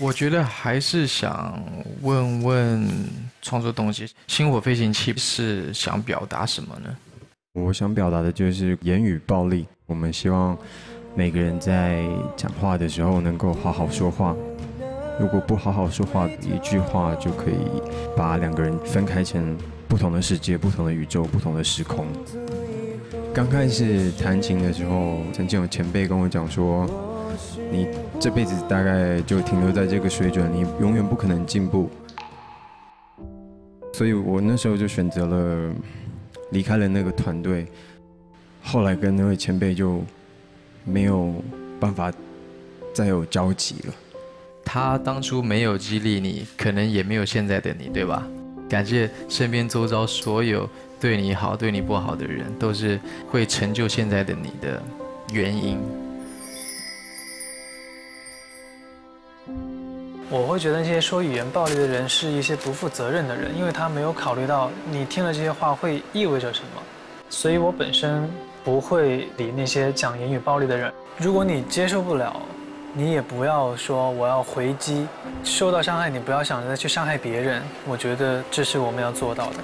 我觉得还是想问问创作动机，《星火飞行器》是想表达什么呢？我想表达的就是言语暴力。我们希望每个人在讲话的时候能够好好说话。如果不好好说话，一句话就可以把两个人分开成不同的世界、不同的宇宙、不同的时空。刚开始弹琴的时候，曾经有前辈跟我讲说：“你这辈子大概就停留在这个水准，你永远不可能进步。”所以我那时候就选择了离开了那个团队。后来跟那位前辈就没有办法再有交集了。他当初没有激励你，可能也没有现在的你，对吧？感谢身边周遭所有对你好、对你不好的人，都是会成就现在的你的原因。我会觉得那些说语言暴力的人是一些不负责任的人，因为他没有考虑到你听了这些话会意味着什么。所以我本身不会理那些讲言语暴力的人。如果你接受不了，你也不要说我要回击，受到伤害你不要想着再去伤害别人，我觉得这是我们要做到的。